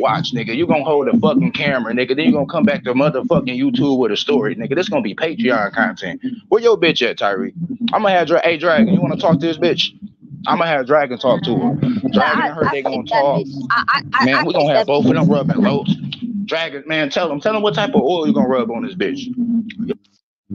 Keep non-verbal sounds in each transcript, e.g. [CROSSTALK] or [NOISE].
watch, nigga. You gonna hold a fucking camera, nigga. Then you gonna come back to motherfucking YouTube with a story, nigga. This gonna be Patreon content. Where your bitch at, Tyree? I'm gonna have Dra- hey Dragon. You wanna talk to this bitch? I'm gonna have Dragon talk to her. Dragon and her, they gonna talk. Man, we gonna have both of them rubbing low. Dragon, man, tell them, tell them what type of oil you gonna rub on this bitch.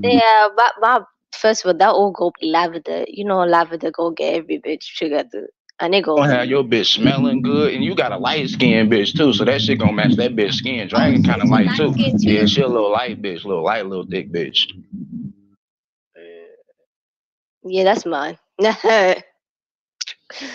Yeah, but, but first of all, that all go lavender. You know, lavender go get every bitch together. And they go. gonna have your bitch smelling good, and you got a light skinned bitch too, so that shit gonna match that bitch skin. Dragon kind of light too. Yeah, she a little light bitch, little light, little thick bitch. Yeah, that's mine. [LAUGHS]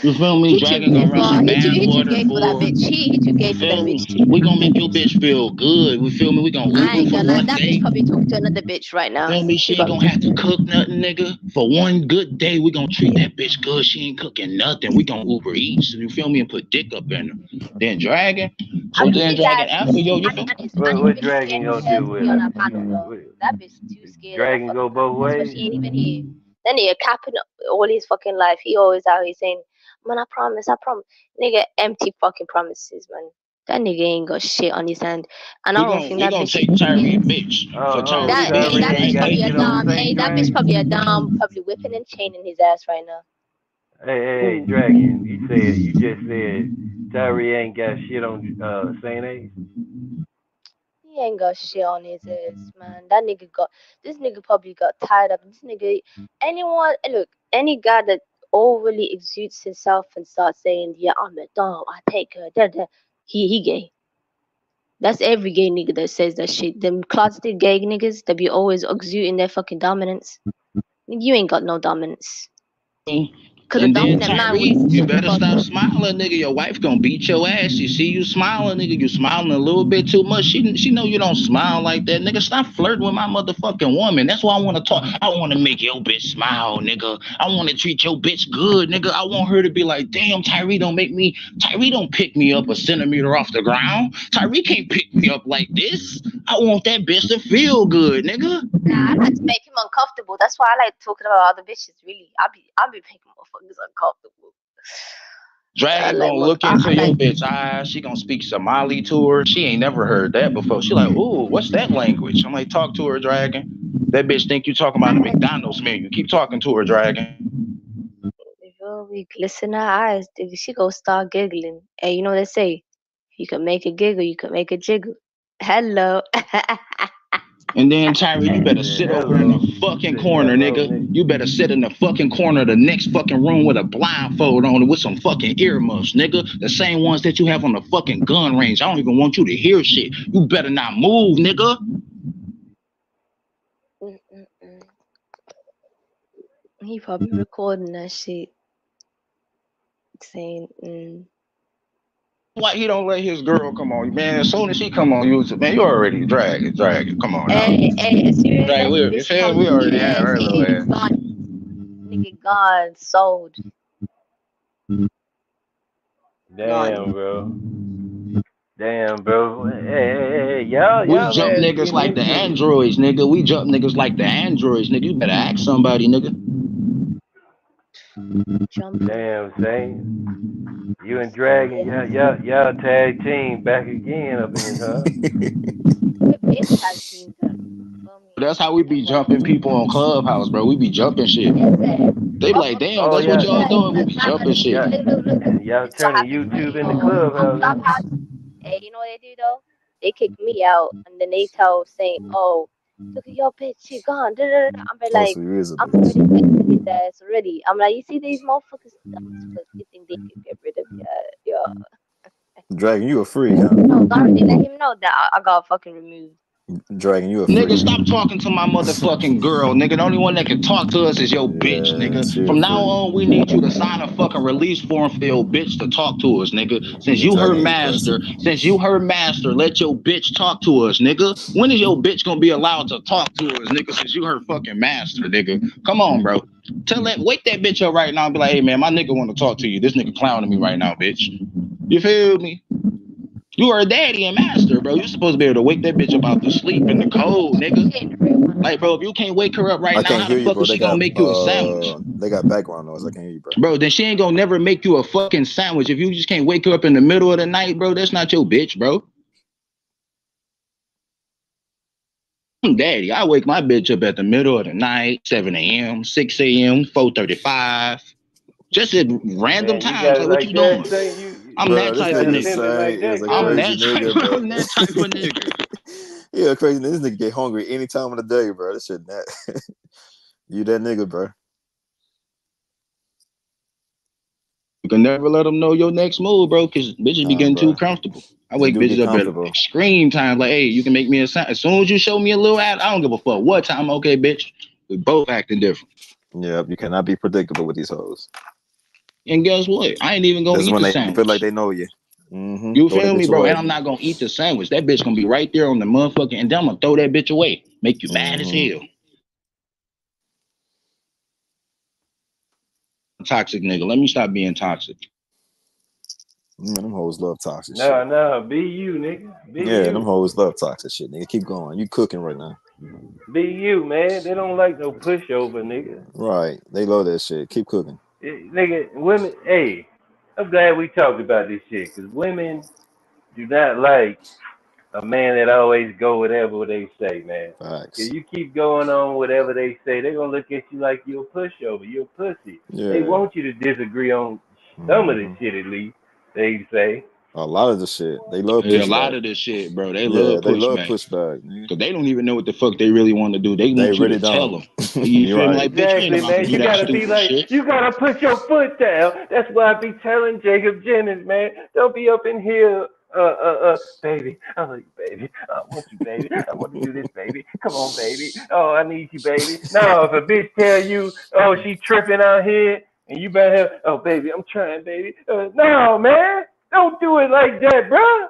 You feel me? Hit you, Dragon gonna run some hit you, hit you gay for that water. bitch. He hit you gay for that bitch. We gonna make your bitch feel good. We feel me? We gonna I ain't for gonna lie. one That day. bitch probably talking to another bitch right now. Feel me? She She ain't gonna have to [LAUGHS] cook nothing, nigga. For one good day, we gonna treat that bitch good. She ain't cooking nothing. We gonna Uber Eats. You feel me? And put dick up in her. Then Dragon. So then need Dragon that- after yo, you feel need- I need- I What, need what dragon scared gonna do with be on it? that panel, though. What- That bitch too scared. Dragon go both ways? Especially ain't even here. Then they capping up all his fucking life. He always out here saying, "Man, I promise, I promise." Nigga, empty fucking promises, man. That nigga ain't got shit on his hand, and We I don't gonna, think we that gonna bitch. take Tyree bitch Oh, for Tyree that, Tyree hey, that bitch. bitch got probably a shit dumb. Hey, that bitch probably a dumb, probably whipping and chaining his ass right now. Hey, hey, hey, Dragon, you said you just said Tyree ain't got shit on uh Saint A. He ain't got shit on his ass, man. That nigga got this nigga probably got tied up. This nigga, anyone, eh, look, any guy that overly exudes himself and starts saying, "Yeah, I'm a dog. I take her," da, da, he he gay. That's every gay nigga that says that shit. Them closeted gay niggas that be always exuding their fucking dominance. You ain't got no dominance. Cause And then dominant man Tyree, you better stop smiling, nigga. Your wife gonna beat your ass. She see you smiling, nigga. You smiling a little bit too much. She she know you don't smile like that, nigga. Stop flirting with my motherfucking woman. That's why I want to talk. I want to make your bitch smile, nigga. I want to treat your bitch good, nigga. I want her to be like, damn, Tyree don't make me. Tyree don't pick me up a centimeter off the ground. Tyree can't pick me up like this. I want that bitch to feel good, nigga. Nah, I like to make him uncomfortable. That's why I like talking about other bitches. Really, I be I be making motherfuckers uncomfortable. Dragon gonna look into your bitch eyes. She gonna speak Somali to her. She ain't never heard that before. She like, ooh, what's that language? I'm like, talk to her, Dragon. That bitch think you talking about the McDonald's menu. Keep talking to her, Dragon. We glisten her eyes, she go start giggling. Hey, you know what they say? You can make a giggle, you can make a jiggle. Hello. [LAUGHS] And then Tyree, you better sit over in the fucking corner, nigga. You better sit in the fucking corner of the next fucking room with a blindfold on with some fucking earmuffs, nigga. The same ones that you have on the fucking gun range. I don't even want you to hear shit. You better not move, nigga. Mm-mm-mm. he probably recording that shit. Saying, mm. Why he don't let his girl come on, man? As soon as she come on, you man, you already drag it, drag it. Come on, now. Hey, hey, serious? Right, we- This you feel come- we already had her little nigga ass. Nigga gone, sold. Damn, bro. Damn, bro. Hey, hey, hey, y'all, We y'all jump ass niggas like the androids, nigga. We jump niggas like the androids, nigga. You better ask somebody, nigga. Jump. Damn, Saint. You and Dragon, y'all, y'all, y'all tag team back again up in this, huh? It's tag team, though. Feel me? That's how we be jumping people on Clubhouse, bro. We be jumping shit. They be like, damn, Oh, that's what y'all doing. We be jumping shit. Oh, yeah. Look. Y'all This what turning YouTube you into go Clubhouse. Hey, you know what they do though? They kick me out, and then they tell saying, "Oh, look at mm-hmm. your bitch, she gone." Da, da, da. Mm-hmm. I'm be Oh, like, so you is a I'm already texting his ass already. I'm like, you see these motherfuckers? Motherfuckers, mm-hmm. You think they can get rid of? Yeah, yeah. Dragon, you a free. huh? No, God, they let him know that I, I got fucking removed. Dragon, you a. Nigga, stop talking to my motherfucking girl, nigga. The only one that can talk to us is your Yeah, bitch, nigga. From now on, we need you to sign a fucking release form for your bitch to talk to us, nigga. Since you her master, since you her master, let your bitch talk to us, nigga. When is your bitch gonna be allowed to talk to us, nigga? Since you her fucking master, nigga. Come on, bro. Tell that, wake that bitch up right now and be like, hey man, my nigga wanna talk to you. This nigga clowning me right now, bitch. You feel me? You are a daddy and master, bro. You're supposed to be able to wake that bitch up out the sleep in the cold, nigga. Ain't the real one. Like, bro, if you can't wake her up right I now, how the fuck bro. is They she gonna make you a sandwich? uh, they got background noise. I can't hear you, bro. Bro, then she ain't gonna never make you a fucking sandwich. If you just can't wake her up in the middle of the night, bro, that's not your bitch, bro. I'm daddy. I wake my bitch up at the middle of the night, 7 a.m., 6 a.m., 435. Just at random Man, times. got Like, what like you that, doing? Say you, I'm Bro, that type of nigga nigga. Something like say that, is a I'm that type. I'm that type of nigga. [LAUGHS] yeah, crazy. This nigga get hungry any time of the day, bro. This shit that. [LAUGHS] you that nigga, bro. You can never let them know your next move, bro, because bitches be Nah, getting bro. too comfortable. I wake bitches up at comfortable. extreme times, like, hey, you can make me a sign. As soon as you show me a little ad, I don't give a fuck what time. Okay, bitch. We both acting different. Yep, you cannot be predictable with these hoes. And guess what? I ain't even gonna That's eat when the they sandwich. feel like they know you. Mm-hmm. you Throw feel me, bro? away. And I'm not gonna eat the sandwich. That bitch gonna be right there on the motherfucking, and then I'm gonna throw that bitch away. Make you mad as Mhm. hell. Toxic nigga. Let me stop being toxic. Man, them hoes love toxic Nah, shit. nah, be you, nigga. Be Yeah, them you. hoes love toxic shit, nigga. Keep going. You cooking right now. Be you, man. They don't like no pushover, nigga. Right. They love that shit. Keep cooking. Nigga, women, hey, I'm glad we talked about this shit because women do not like a man that always go whatever they say, man. Facts. If you keep going on whatever they say, they're gonna look at you like you're a pushover, you're a pussy. Yeah. They want you to disagree on some of this Mhm. shit at least. They say. A lot of the shit. They love Yeah, a lot of this shit, bro. They yeah, love they love pushback. pushback. nigga. Cause they don't even know what the fuck they really want to do. They They want you to tell don't. them. [LAUGHS] You You're feel right. Like, bitch, Exactly, about man. You gotta be like, shit. you gotta put your foot down. That's why I be telling Jacob Jennings, man. Don't be up in here, uh, uh, uh, baby. I love you, baby. I want you, baby. I want to do this, baby. Come on, baby. Oh, I need you, baby. No, if a bitch tell you, oh, she tripping out here, and you better have, oh, baby, I'm trying, baby. Uh, no, man, don't do it like that, bro.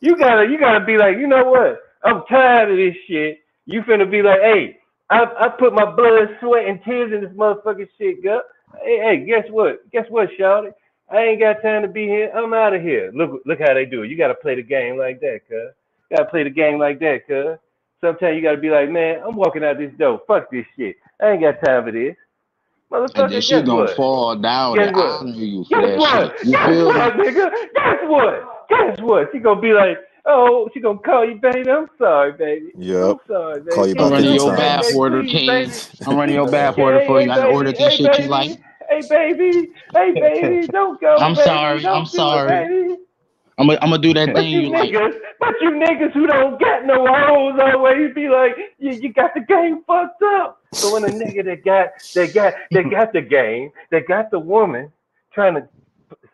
You gotta, you gotta be like, you know what? I'm tired of this shit. You finna be like, hey, I, I put my blood, sweat, and tears in this motherfucking shit, girl. Hey, hey, guess what? Guess what, Shawty? I ain't got time to be here. I'm out of here. Look, look how they do it. You gotta play the game like that, cuz. You gotta play the game like that, cuz. Sometimes you gotta be like, man, I'm walking out this door. Fuck this shit. I ain't got time for this. And then she guess gonna what? fall down Guess and what? honor you for Guess that what? shit. You Guess feel me? what, nigga? Guess what? Guess what? She gonna be like, oh, she gonna call you, baby. I'm sorry, baby. Yep. I'm sorry, baby. Call you I'm running your do that, bath times. baby? order, Please, king. I'm running your bath Okay, order for hey, you. I ordered baby. the Hey, shit you like. Hey, baby. Hey, baby. [LAUGHS] Don't go, I'm baby. sorry. Don't I'm sorry. it, baby. I'm gonna I'm gonna do that But thing you you like. but you niggas who don't got no hoes always be like, you, you got the game fucked up. But when a nigga that got that got that got the game, that got the woman trying to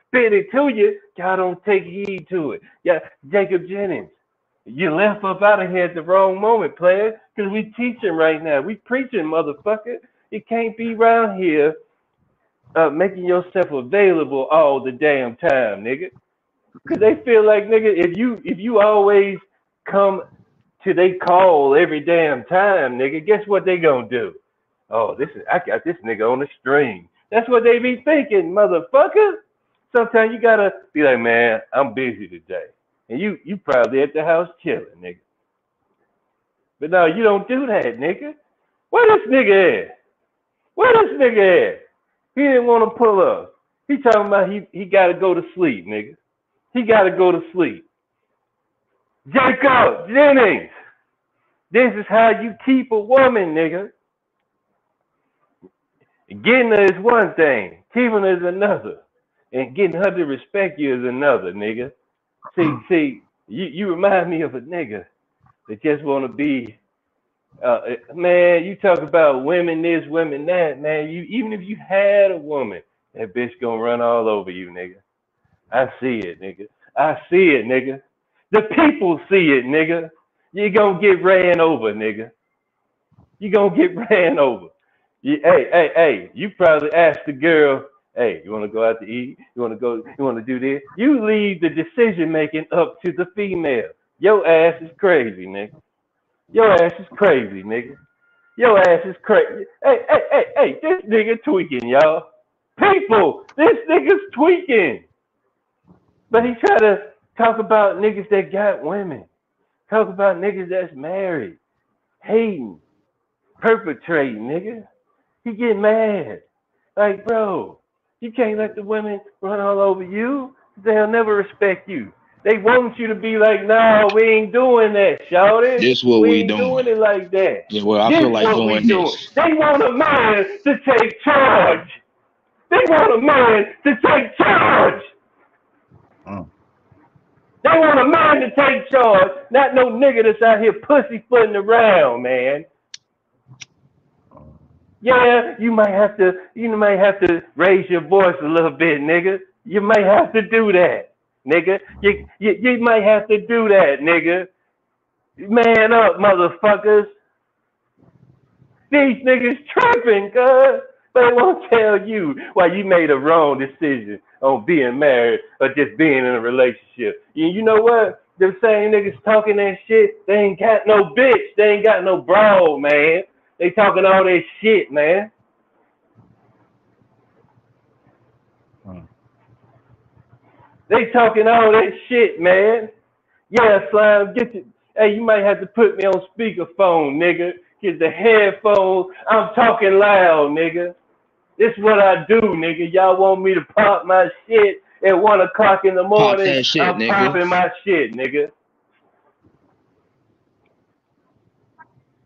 spit it to you, y'all don't take heed to it. Yeah, Jacob Jennings, you left up out of here at the wrong moment, player. Cause we teaching right now. We preaching, motherfucker. You can't be around here uh, making yourself available all the damn time, nigga. Cause they feel like nigga, if you if you always come to they call every damn time, nigga, guess what they gonna do? Oh, this is I got this nigga on the string. That's what they be thinking, motherfucker. Sometimes you gotta be like, man, I'm busy today, and you you probably at the house chilling, nigga. But no, you don't do that, nigga. Where this nigga at? Where this nigga at? He didn't want to pull up. He talking about he he gotta go to sleep, nigga. He got to go to sleep. Jacob Jennings, this is how you keep a woman, nigga. Getting her is one thing, keeping her is another, and getting her to respect you is another, nigga. See, [CLEARS THROAT] see, you, you remind me of a nigga that just want to be, uh, man. You talk about women this, women that, man. You even if you had a woman, that bitch gonna run all over you, nigga. I see it, nigga. I see it, nigga. The people see it, nigga. You gonna get ran over, nigga. You gonna get [LAUGHS] ran over. You, hey, hey, hey, you probably asked the girl, hey, you wanna go out to eat? You wanna go, you wanna do this? You leave the decision making up to the female. Your ass is crazy, nigga. Your ass is crazy, nigga. Your ass is crazy. Hey, hey, hey, hey, this nigga tweaking, y'all. People, this nigga's tweaking. But he try to talk about niggas that got women. Talk about niggas that's married. Hating. Perpetrating, nigga. He get mad. Like, bro, you can't let the women run all over you. They'll never respect you. They want you to be like, no, we ain't doing that, shawty. This what we we ain't doing. doing it like that. Yeah, well, I This feel like doing doing. this. They want a man to take charge. They want a man to take charge. Mm. They want a man to take charge, not no nigga that's out here pussyfooting around, man. Yeah, you might have to, you might have to raise your voice a little bit, nigga. You might have to do that, nigga. You, you, you might have to do that, nigga. Man up, motherfuckers. These niggas tripping, cuz. But they won't [LAUGHS] tell you why you made a wrong decision on being married or just being in a relationship. You, you know what? Them same niggas talking that shit, they ain't got no bitch. They ain't got no bro, man. They talking all that shit, man. Hmm. They talking all that shit, man. Yeah, slime, get you. Hey, you might have to put me on speakerphone, nigga. Get the headphones. I'm talking loud, nigga. This what I do, nigga. Y'all want me to pop my shit at one o'clock in the morning? that shit, I'm nigga. popping my shit, nigga.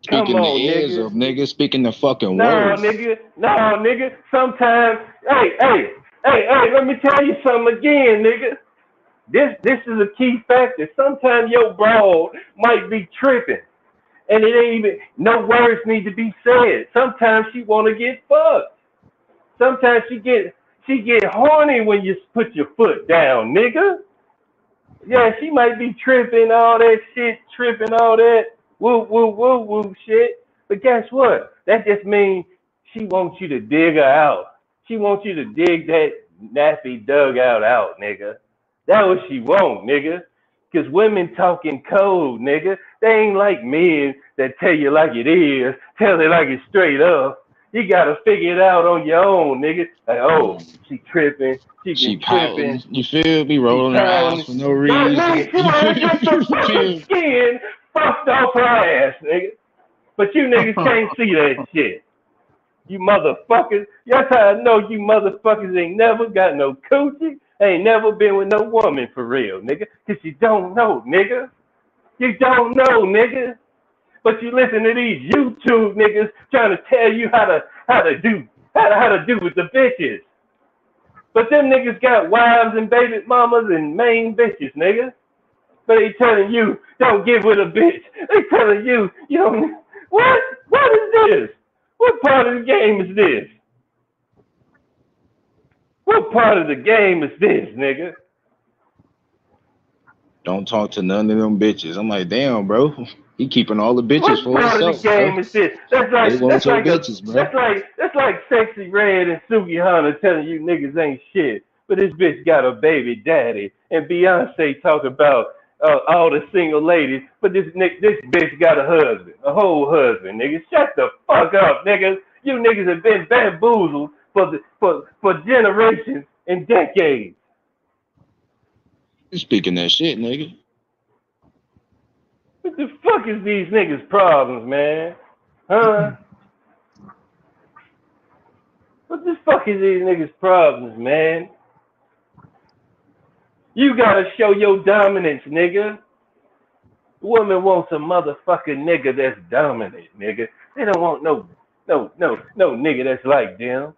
Come Speaking the on, ears nigga. of niggas, speaking the fucking No, words. nigga. No, nigga. Sometimes, hey, hey, hey, hey, let me tell you something again, nigga. This this is a key factor. Sometimes your bro might be tripping. And it ain't even no words need to be said. Sometimes she wanna get fucked. Sometimes she get she get horny when you put your foot down, nigga. Yeah, she might be tripping all that shit, tripping all that woo woo woo woo shit. But guess what? That just means she wants you to dig her out. She wants you to dig that nappy dugout out, nigga. That what she want, nigga. Cause women talking code, nigga. They ain't like men that tell you like it is, tell it like it's straight up. You gotta figure it out on your own, nigga. Like, oh, she tripping, she, She tripping. You feel me? Rolling her eyes for no reason. nigga, she wanna get You fucking skin fucked off her ass, nigga. But you niggas [LAUGHS] can't see that shit. You motherfuckers. That's how I know you motherfuckers ain't never got no coochie. Ain't never been with no woman for real, nigga. Cause you don't know, nigga. You don't know, nigga. But you listen to these YouTube niggas trying to tell you how to how to do how to how to do with the bitches. But them niggas got wives and baby mamas and main bitches, nigga. But they telling you don't get with a bitch. They telling you you don't. What? What is this? What part of the game is this? What part of the game is this, nigga? Don't talk to none of them bitches. I'm like, damn, bro. He keeping all the bitches What for part himself. of the game bro. is this? That's like that's like bitches, bro. that's like that's like Sexyy Red and Sukihana telling you niggas ain't shit. But this bitch got a baby daddy, and Beyonce talk about uh, all the single ladies. But this this bitch got a husband, a whole husband, nigga. Shut the fuck up, niggas. You niggas have been bamboozled for the for for generations and decades. You speaking that shit, nigga. What the fuck is these niggas' problems, man? Huh? What the fuck is these niggas' problems, man? You gotta show your dominance, nigga. Woman wants a motherfucking nigga that's dominant, nigga. They don't want no, no, no, no nigga that's like them.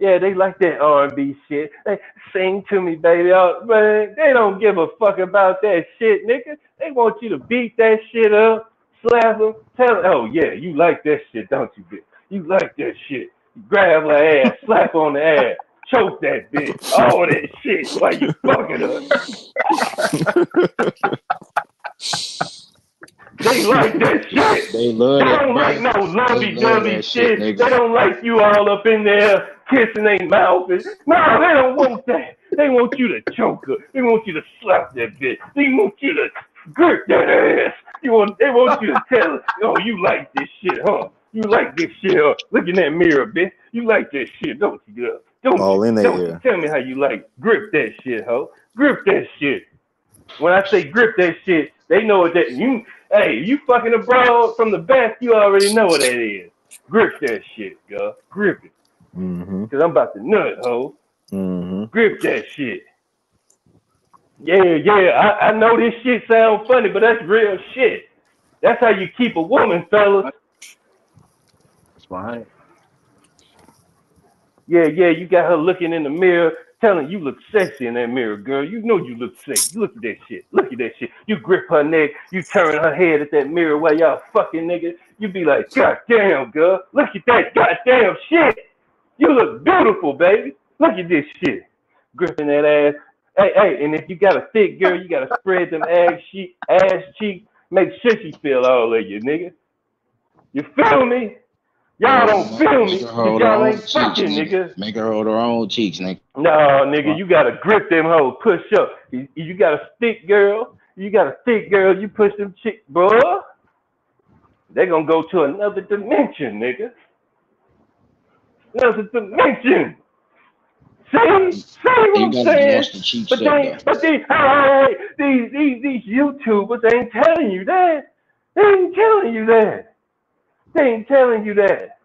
Yeah, they like that R&B shit. They sing to me, baby. Oh, man, they don't give a fuck about that shit, nigga. They want you to beat that shit up, slap them, tell them, oh yeah, you like that shit, don't you, bitch? You like that shit. Grab her ass, [LAUGHS] slap on the ass, choke that bitch, all that shit while you fucking her. [LAUGHS] They like that shit. They love They don't like no lovey dovey shit. shit. They don't like you all up in there kissing their mouth. No, they don't want that. They want you to choke her. They want you to slap that bitch. They want you to grip that ass. You want they want you to tell her, oh, you like this shit, huh? You like this shit, huh? Look in that mirror, bitch. You like this shit, don't you? Girl? Don't All in their don't tell me how you like grip that shit, ho. Grip that shit. When I say grip that shit, they know what that you. Hey, you fucking abroad from the back, you already know what that is. Grip that shit, girl. Grip it, Mm-hmm. cause I'm about to nut, ho. Mm-hmm. Grip that shit. Yeah, yeah, I, I know this shit sounds funny, but that's real shit. That's how you keep a woman, fellas. That's fine. Yeah, yeah, you got her looking in the mirror, telling you look sexy in that mirror, girl. You know you look sexy. Look at that shit. Look at that shit. You grip her neck, you turn her head at that mirror while y'all fucking nigga. You be like, God damn, girl. Look at that goddamn shit. You look beautiful, baby. Look at this shit. Gripping that ass. Hey, hey, and if you got a thick girl, you gotta spread them ass cheek, ass cheeks. Make sure she feel all of you, nigga. You feel me? Y'all don't feel me. Make her 'cause hold her Y'all ain't cheeks, fucking, nigga. Make her hold her own cheeks, nigga. No, nigga, you gotta grip them hoes, push up. You, you got a thick girl, you got a thick girl, you push them chick, bro. They gonna go to another dimension, nigga. Another dimension. See, see what I'm saying? the But they, but these, hey, these, these, these YouTubers ain't telling you that. They ain't telling you that. They ain't telling you that.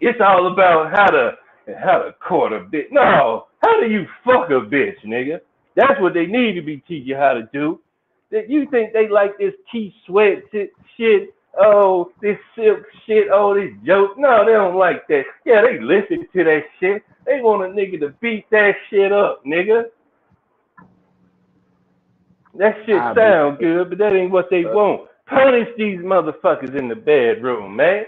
It's all about how to how to court a bitch. No, how do you fuck a bitch, nigga? That's what they need to be teaching you how to do. That you think they like this T sweat shit, shit, oh this silk shit, oh this joke. No, they don't like that. Yeah, they listen to that shit. They want a nigga to beat that shit up, nigga. That shit I sound good, but that ain't what they uh, want. Punish these motherfuckers in the bedroom, man.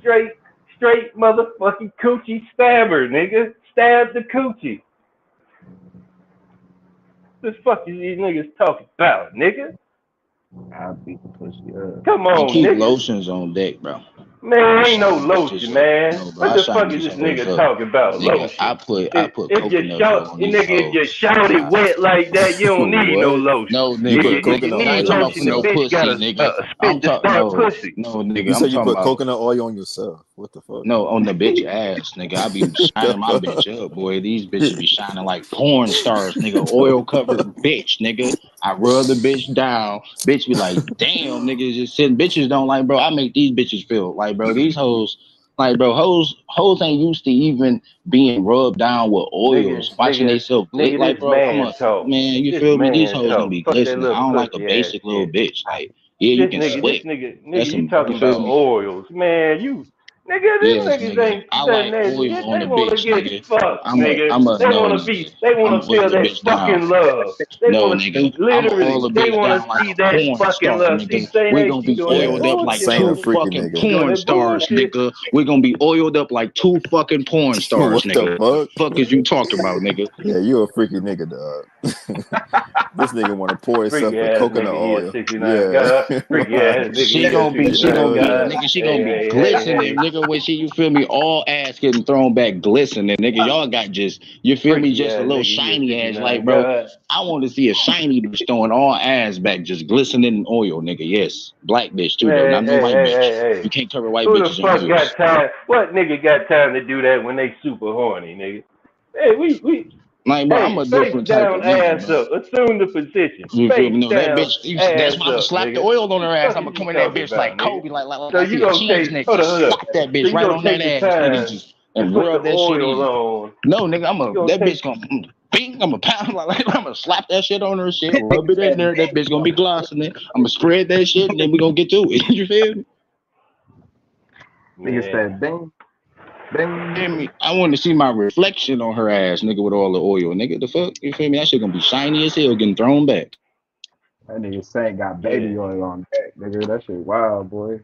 Straight, straight motherfucking coochie stabber, nigga. Stab the coochie. This fuck is these niggas talking about, nigga? I'll beat the pussy up. Come And on, keep nigga. lotions on deck, bro. Man, ain't no Shine lotion, man. No, what the fuck is this nigga up. talking about? Nigga, lotion. I put I put if you coconut shout, oil nigga, if you hoes. shout it wet like that, you don't [LAUGHS] need no What? lotion. No, If nigga, you, put you coconut need oil I ain't talking about lotion, no pussy, gotta nigga. uh, I'm talking start no, pussy. no, nigga. You I'm said you put about coconut oil on yourself. What the fuck? no on the bitch [LAUGHS] ass, nigga. I be [LAUGHS] shining my bitch up, boy. These bitches be shining like porn stars, nigga. Oil covered bitch, nigga. I rub the bitch down. Bitch be like, damn, niggas just sitting. Bitches don't like, bro. I make these bitches feel like, bro. These hoes, like, bro, hoes, hoes ain't used to even being rubbed down with oils, watching theyself nigga. Like, bro, man a man. You feel me? These hoes gonna be glistening. I don't like a basic little bitch. Like, yeah, you can nigga, sweat. this nigga, That's nigga, you some- talking about oils, man? You, nigga, these Yes, niggas nigga. ain't I done like that oil shit. on They a wanna bitch, get nigga. fucked, I'm a, nigga. I'm a They no, wanna be, they wanna a oil feel that bitch down. fucking love. They No, wanna nigga. Literally, they wanna down like see that porn fucking star, love. Nigga. We that gonna be oiled up like two fucking nigga. You doing porn stars, nigga. We're gonna be oiled up like two fucking porn [LAUGHS] stars, what the fuck? Fuck is you talking about, nigga? Yeah, you a freaky nigga, dog. [LAUGHS] this nigga want to pour himself Freaky in coconut nigga, he a oil. 69 Yeah. God. Freaky ass [LAUGHS] nigga, She gonna be, she gonna be, nigga. She gonna be hey, glistening, hey. When she, you feel me? All ass getting thrown back, glistening, nigga. Y'all got just, you feel me? Just a little nigga, he a shiny ass, 69 like, bro. God. I want to see a shiny bitch throwing all ass back, just glistening in oil, nigga. Yes, black bitch too, though. Hey, Not no white hey, bitch. hey, You can't cover white Who the bitches in fuck oils. got time? What nigga got time to do that when they super horny, nigga? Hey, we, we, Like, bro, I'm a face different type down, of nigga, ass bro. up. Assume the position. You feel me? No, that down, bitch. You, that's why I'm gonna up, slap the oil on her ass. I'm gonna come in that bitch like about, nigga? Kobe, like like, like So I you see a gonna cheese take, nigga. hold on, hold up. Slap that bitch you right on that take the ass, nigga, time just and and put the rub that shit oil in. on. No, nigga, I'm You a gonna that bitch gonna mm, bing. I'm gonna pound [LAUGHS] like, like I'm gonna slap that shit on her shit, rub it in there. That bitch gonna be glossing it. I'm gonna spread that shit, and then we gonna get to it. [LAUGHS] you feel me? Nigga Man. said bang, bang. Me? I want to see my reflection on her ass, nigga, with all the oil, nigga. The fuck, you feel me? That shit gonna be shiny as hell, getting thrown back. That nigga Saint got baby Yeah. oil on deck, nigga. That shit wild, boy.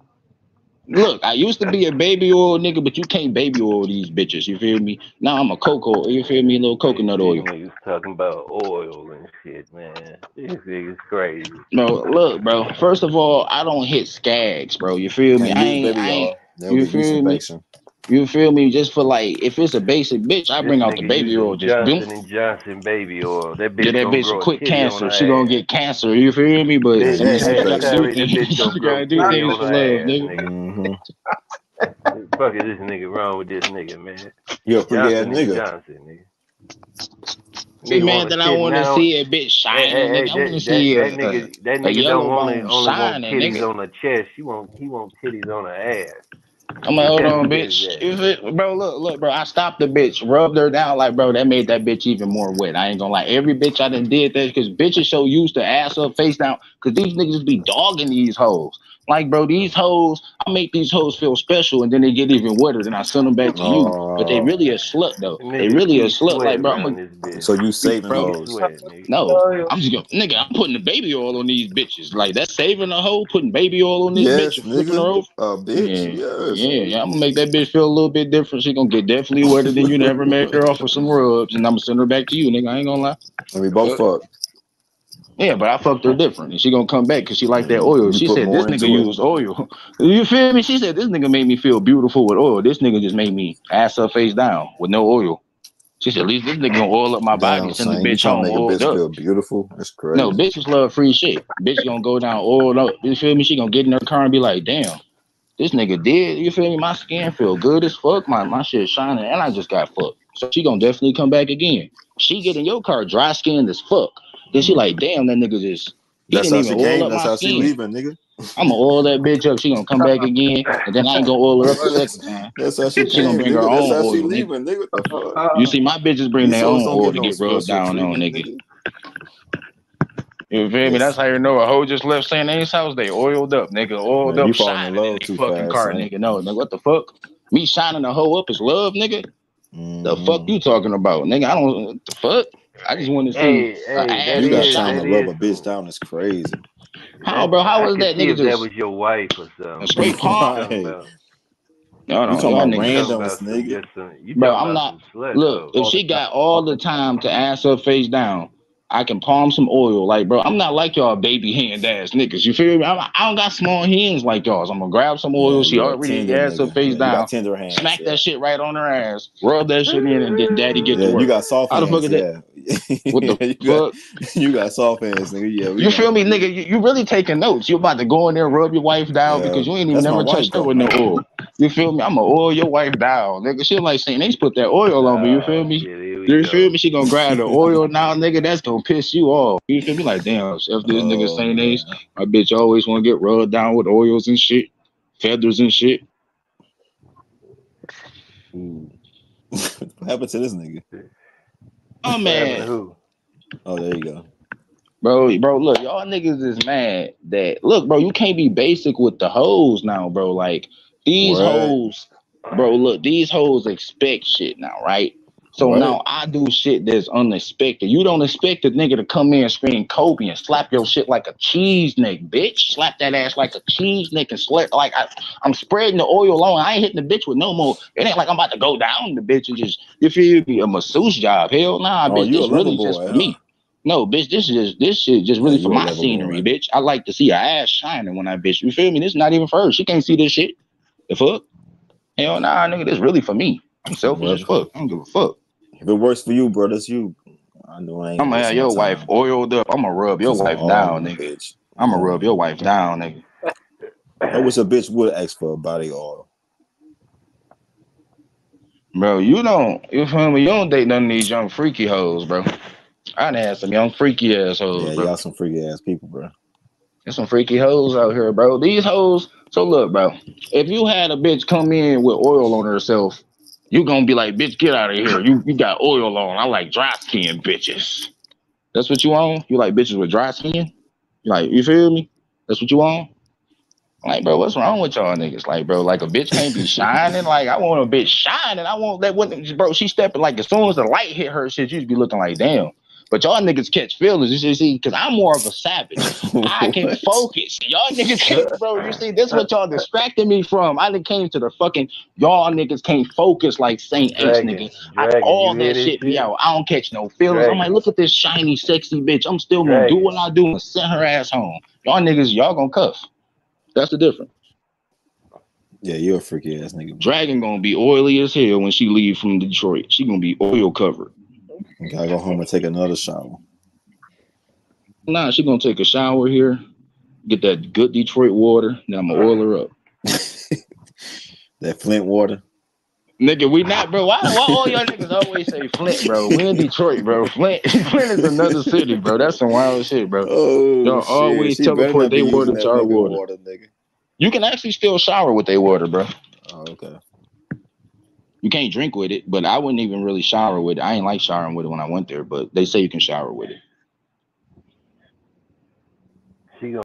Look, I used to be a baby oil nigga, but you can't baby oil these bitches. You feel me? Now I'm a cocoa. You feel me? A little coconut oil. niggas talking about oil and shit, man. These niggas crazy. Bro, look, bro. First of all, I don't hit skags, bro. You feel me? I ain't, baby I ain't. oil. You feel me? Infection. You feel me? Just for like, if it's a basic bitch, I This bring out the baby oil. using Just boom, Johnson and Johnson baby oil. That get bitch that bitch quick cancer. She gonna get cancer. You feel me? But Hey, Yeah, hey, yeast you gotta do Terry, that bitch things. you gotta do things for love, ass, nigga. nigga. Mm-hmm. [LAUGHS] fuck is this nigga wrong with this nigga, man? You a freaky ass Johnson, nigga. Johnson, nigga. See, man, that I want to see a bitch shining. Hey, hey, hey. I want to that, see that a, nigga, that nigga don't only, only want titties on the chest. He want he want titties on her ass. I'm like, hold on, bitch. Bro, look, look, bro. I stopped the bitch, rubbed her down, like, bro. That made that bitch even more wet. I ain't gonna lie. Every bitch I done did that because bitches so used to ass up, face down, because these niggas be dogging these hoes. Like, bro, these hoes, I make these hoes feel special, and then they get even wetter. Then I send them back to you. But they Oh. really a slut though. Nigga They really a keep slut. Like, bro, I'm a. So you saving Bro. Hoes? no. Oh, I'm just gonna, nigga. I'm putting the baby oil on these bitches. Like that's saving a hoe, putting baby oil on this Yes, bitch, and flipping her nigga. over. A bitch. Yeah, Yes. yeah, yeah. I'm gonna make that bitch feel a little bit different. She gonna get definitely wetter than you never made her off with some rubs, and I'm gonna send her back to you, nigga. I ain't gonna lie. And we both fuck. Yeah, but I fucked her different, and she gonna come back because she like that oil. She said this nigga used oil. [LAUGHS] You feel me? She said this nigga made me feel beautiful with oil. This nigga just made me ass up face down with no oil. She said at least this nigga gonna oil up my body, and send the bitch home to make a oiled bitch up. feel beautiful? That's crazy. No, bitches love free shit. Bitch gonna go down oiled up. You feel me? She gonna get in her car and be like, damn, this nigga did. You feel me? My skin feel good as fuck. My my shit shining, and I just got fucked. So she gonna definitely come back again. She get in your car dry skinned as fuck. Then she like, damn, that nigga just That's how she came. That's how she skin. leaving, nigga. I'm gonna oil that bitch up. She gonna come back again, and then I ain't gonna oil her up the second [LAUGHS] time. That's how she She gonna bring her nigga. Own how she leaving, nigga. You see, my bitches bring their own oil to get rubbed down on, nigga. nigga. You feel me? That's how you know a hoe just left St. A's house. They oiled up, nigga. Oiled Man, up, in shining love in too fucking fast, car, Saint. nigga. No, nigga, what the fuck? Me shining a hoe up is love, nigga. The fuck Mhm. you talking about, nigga? I don't. What the fuck? I just want to see Hey, a hey, You got time to shining. rub a bitch down. It's crazy. How, bro? How was that nigga if that was your wife or something. straight You palm? talking right. about? No, You no, talking y'all about You niggas. talking randoms, about some nigga. just some. You Bro, I'm not. some slut Look, if she got all the time to ass up, face down, I can palm some oil. Like, bro, I'm not like y'all baby hand ass niggas. You feel me? I'm, I don't got small hands like y'all's. I'm gonna grab some oil. Yeah, She already tender ass up, nigga. face Yeah, you down. got tender hands. Smack Yeah. that shit right on her ass. Rub that shit in, and then daddy get Yeah, to you got soft How the fuck hands. is that? Yeah. [LAUGHS] What the you got [LAUGHS] you got soft hands, nigga. Yeah, You feel me, nigga? You, you really taking notes. You about to go in there, rub your wife down Yeah, because you ain't even that's my never wife touched her with no oil. You feel me? I'ma oil your wife down, nigga. She like saying they put that oil on me. You feel me? shit, here we You feel me? She gonna grab the [LAUGHS] oil now, nigga. That's gonna piss you off. You feel me? Like damn, if this nigga Oh saying man. this, my bitch always wanna get rubbed down with oils and shit, feathers and shit. Ooh. Hmm. what happened to this nigga? Oh What happened to man, who? Oh, there you go. bro, bro, look, y'all niggas is mad that look, bro, you can't be basic with the hoes now, bro. Like these What? hoes, bro, look, these hoes expect shit now, right? So What? now I do shit that's unexpected. You don't expect a nigga to come in and scream Kobe and slap your shit like a cheese neck, bitch. Slap that ass like a cheese neck and slap like I, I'm spreading the oil on. I ain't hitting the bitch with no more. It ain't like I'm about to go down the bitch and just you feel me a masseuse job. Hell nah, Oh, bitch. This really just for huh? me. No, bitch, this is just this shit just Yeah, really for my scenery, boy. bitch. I like to see her ass shining when I bitch. You feel me? This is not even for her. She can't see this shit. The fuck? Hell nah, nigga. This really for me. I'm selfish as fuck. I don't give a fuck. If it works for you, bro, that's you. I know I ain't I'm gonna have your wife oiled up. I'm gonna rub your wife down, nigga. bitch. I'm gonna rub your wife down, nigga. I wish a bitch would ask for a body oil. Bro, you don't you feel me? You don't date none of these young freaky hoes, bro. I done had some young freaky ass hoes, Yeah, bro. y'all some freaky ass people, bro. There's some freaky hoes out here, bro. These hoes. So look, bro. If you had a bitch come in with oil on herself, you gonna be like, bitch, get out of here. You you got oil on. I like dry skin bitches. That's what you on? You like bitches with dry skin? You like you feel me? That's what you on? Like, bro, what's wrong with y'all niggas? Like, bro, like a bitch can't be shining. Like, I want a bitch shining. I want that. What, bro? She stepping like as soon as the light hit her, shit, you be looking like, damn. But y'all niggas catch feelings. You see, see, because I'm more of a savage. I can [LAUGHS] What? focus. Y'all niggas can't, bro. You see, this what y'all distracting me from. I done came to the fucking y'all niggas can't focus like Saint H, Dragon, nigga. I, Dragon, all that this shit be shit? out. I don't catch no feelings. I'm like, look at this shiny, sexy bitch. I'm still gonna do what I do and send her ass home. Y'all niggas, y'all gonna cuff. That's the difference. Yeah, you're a freaky ass nigga. Dragon gonna be oily as hell when she leave from Detroit. She gonna be oil covered. Gotta go home and take another shower. Nah, she gonna take a shower here, get that good Detroit water, then I'm gonna oil her up. [LAUGHS] That Flint water. Nigga, we not, bro. Why, why all y'all niggas always say Flint, bro? We in Detroit, bro. Flint, [LAUGHS] Flint is another city, bro. That's some wild shit, bro. Oh, Y'all shit. always She teleport better not they water to our nigga water. nigga. You can actually still shower with their water, bro. Oh, okay. You can't drink with it, but I wouldn't even really shower with it. I ain't like showering with it when I went there, but they say you can shower with it. She gonna